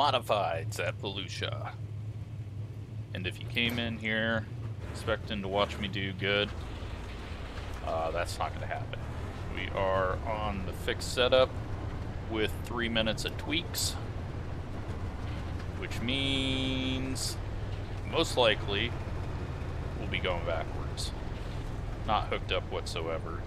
modifieds at Volusia. And if you came in here expecting to watch me do good, uh, that's not going to happen. We are on the fixed setup with three minutes of tweaks, which means most likely we'll be going backwards. Not hooked up whatsoever.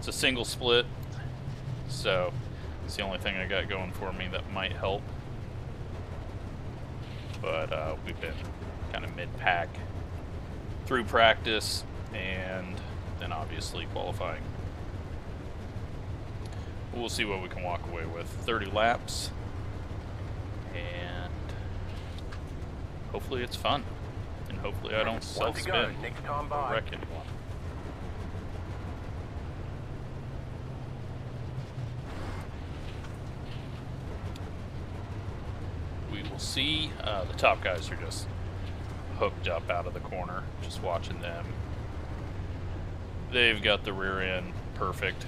It's a single split, so it's the only thing I got going for me that might help. But uh, we've been kind of mid-pack through practice and then obviously qualifying. We'll see what we can walk away with. 30 laps, and hopefully it's fun, and hopefully I don't self-spin or wreck anyone. We will see. Uh, the top guys are just hooked up out of the corner, just watching them. They've got the rear end perfect.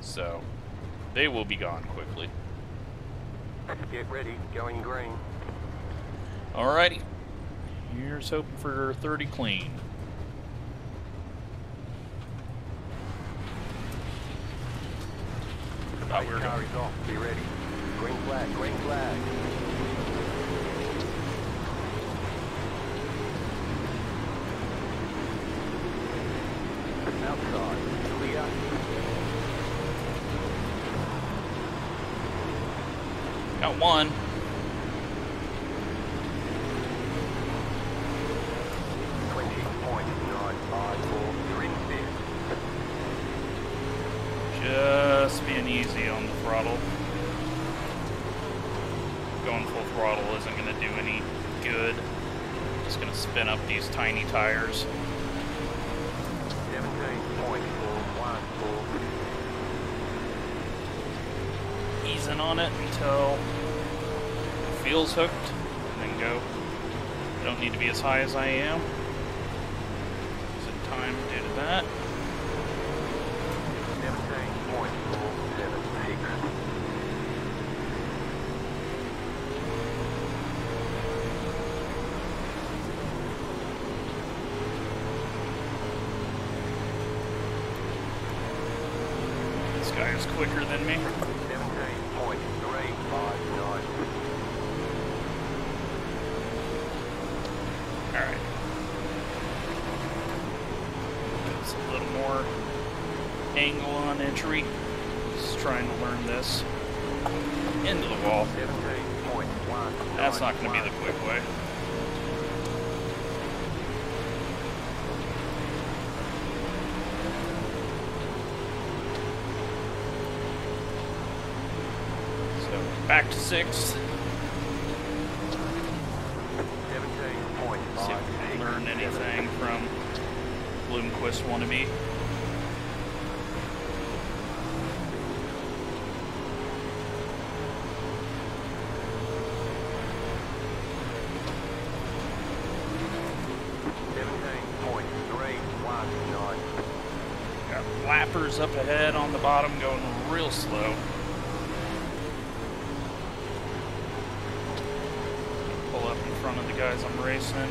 So, they will be gone quickly. Get ready, going green. Alrighty. Here's hoping for 30 clean. Were car is off. Be ready. Green flag, green flag. Outside, clear. Got one. Twenty point nine five four. You're in fifth. Just being easy on the throttle. Going full throttle isn't going to do any good. Just going to spin up these tiny tires. Seventeen point four one four. On it until it feels hooked, and then go. Don't need to be as high as I am. Losing time due to that. Six. This guy is quicker than me. Seventeen point three five nine. Alright. It's a little more on. Just trying to learn this. Into the wall. That's not going to be the quick way. So, back to six. See if we can learn anything from Bloomquist wannabe. Seventeen point three one nine. Up ahead on the bottom going real slow. Pull up in front of the guys I'm racing.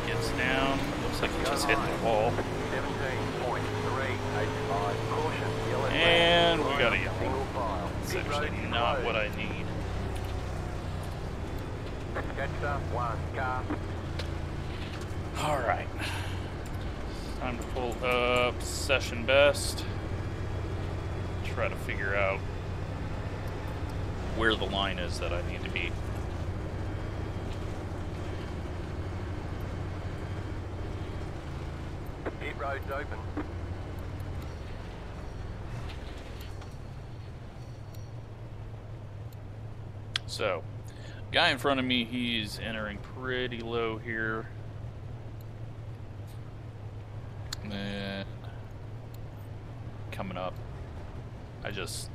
He gets down. Looks like he just hit the wall. Seventeen point three eight five. Caution. Yellow. And we got a yellow. It's actually not what I need. Catch up. One car. Alright. Time to pull up session best. Try to figure out where the line is that I need to be. Pit road's open. So, guy in front of me, he's entering pretty low here. And then coming up, I just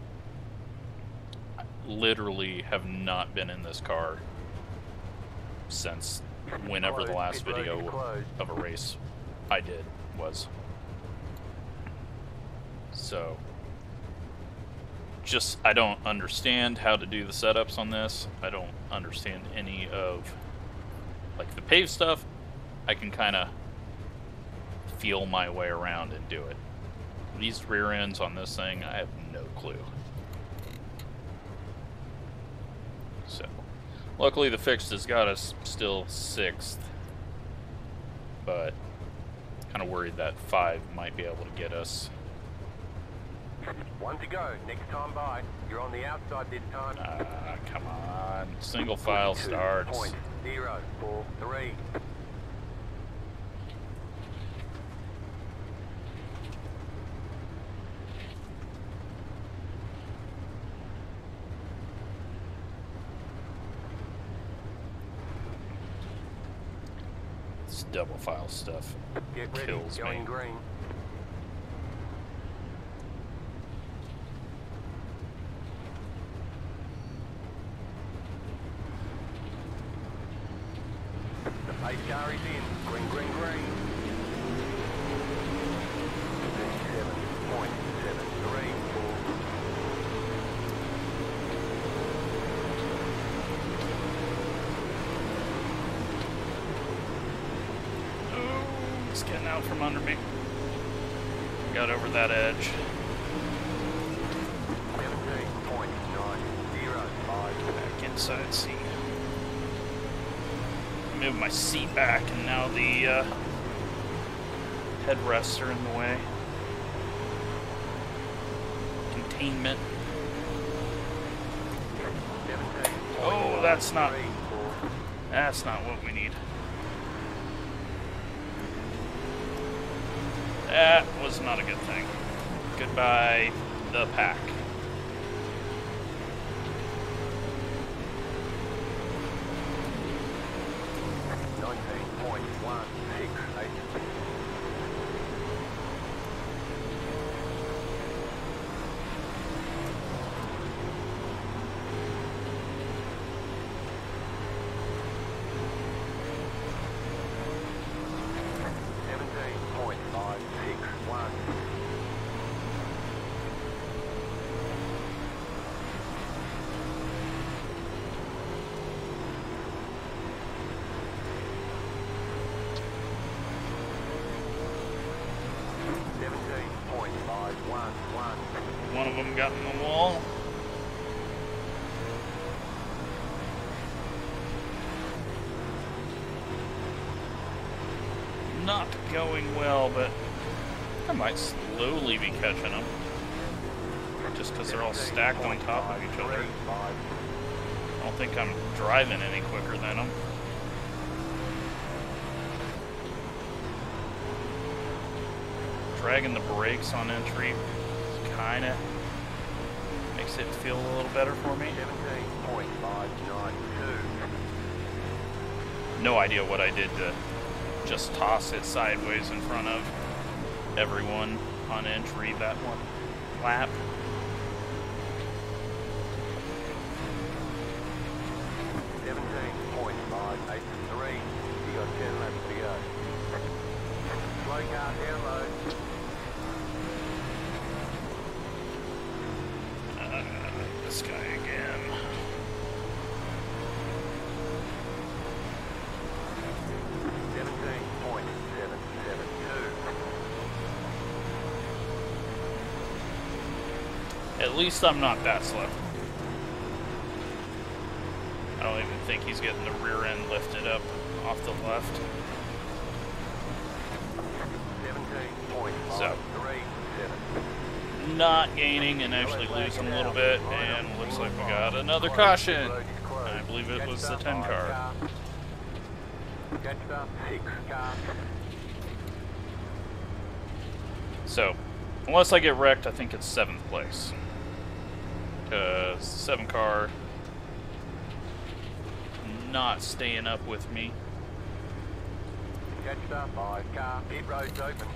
literally have not been in this car since whenever the last Pit road is video of a race I did was. So, just I don't understand how to do the setups on this. I don't understand any of like the pave stuff. I can kind of feel my way around and do it. These rear ends on this thing, I have no clue. So, luckily the fixed has got us still sixth, but kind of worried that five might be able to get us. One to go. Next time by. You're on the outside this time. Ah, come on. Single file starts. Point zero four three. This double file stuff Get ready. kills Going me. green. The pace car is in. Green, green, green. 37.734. Ooh, it's getting out from under me. Got over that edge. 17.905. Back inside seat. Move my seat back, and now the uh, headrests are in the way. Containment. Oh, that's not- That's not what we need. That was not a good thing. Goodbye, the pack. Nineteen point one six eight. Seventeen point five six one. Seventeen point five one one. One of them got in the wall. Not going well, but I might slowly be catching them. Just because they're all stacked on top of each other. I don't think I'm driving any quicker than them. Dragging the brakes on entry kind of makes it feel a little better for me. No idea what I did to just toss it sideways in front of everyone on entry that one lap. Seventeen point five eight three. You got ten laps to go. Slow car down low. Uh, this guy again. Seventeen point seven seven two. At least I'm not that slow. I don't even think he's getting the rear end lifted up off the left. So. Not gaining and actually losing a little bit, and looks like we got another caution. I believe it was the 10 car. So, unless I get wrecked, I think it's seventh place. Because seven car not staying up with me. Catch up five car. Pit road's open.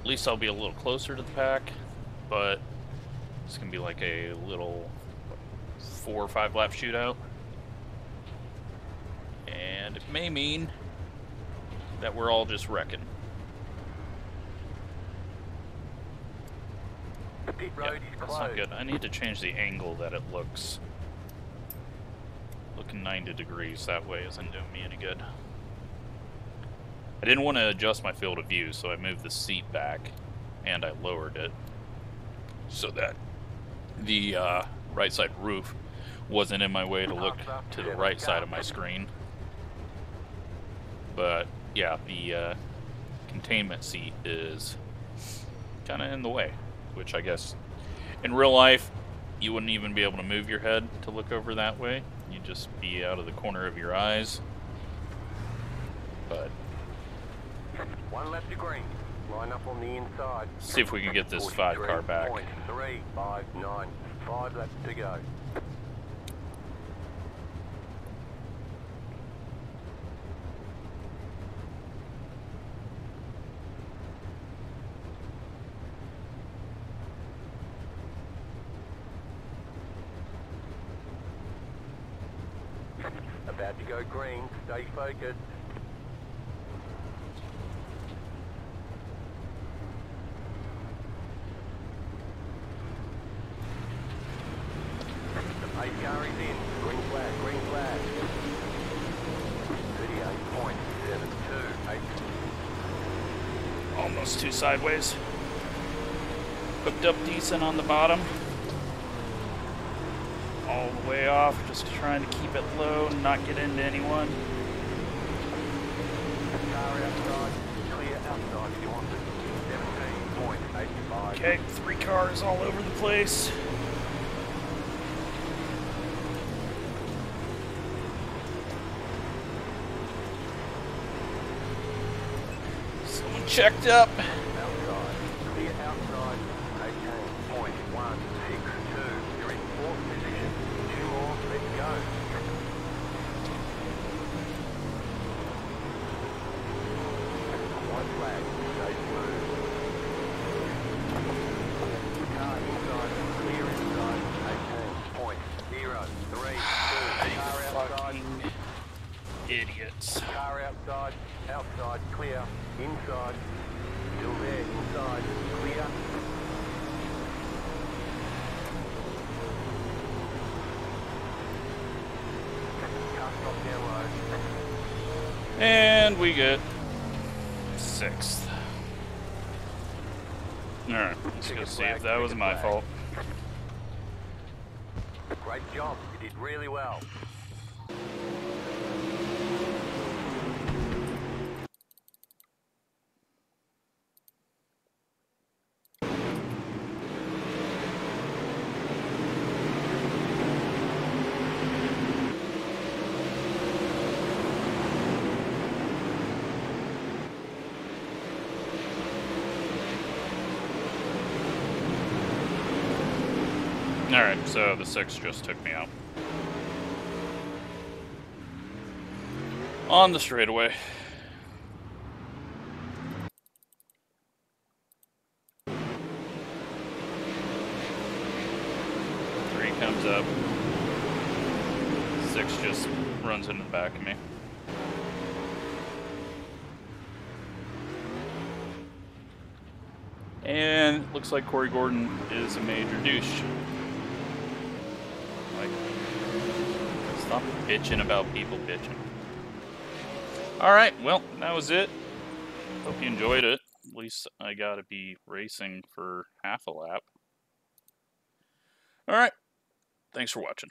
At least I'll be a little closer to the pack, but it's gonna be like a little four or five lap shootout. And it may mean that we're all just wrecking. Pit Yeah, road is that's not good. I need to change the angle that it looks. Looking 90 degrees that way isn't doing me any good. I didn't want to adjust my field of view, so I moved the seat back and I lowered it so that the uh, right side roof wasn't in my way to look to the right side of my screen. But yeah, the uh, containment seat is kind of in the way, which I guess in real life you wouldn't even be able to move your head to look over that way. You'd just be out of the corner of your eyes. But One left to green. Line up on the inside. see if we can get this five car back. 43.59. Five left to go. About to go green. Stay focused. In. Green flag, green flag. 38.728. Almost two sideways. Hooked up decent on the bottom. All the way off, just trying to keep it low and not get into anyone. Car outside. Clear outside if you want it. 17.85. Okay, three cars all over the place. Someone checked up. Outside. Clear outside. 18.162. You're in fourth position. Two more. Let's go. White flag. Stay smooth. Car inside. Clear inside. 18.03. Car outside. Fucking idiots. Car outside, outside, clear, inside, still there, inside, clear. Car stop down low. And we get sixth. Alright, let's go see if that was my fault. Great job, you did really well. Alright, so the six just took me out. On the straightaway. Three comes up. Six just runs into the back of me. And looks like Corey Gordon is a major douche. Like, stop bitching about people bitching. Alright, well, that was it. Hope you enjoyed it. At least I gotta be racing for half a lap. Alright, thanks for watching.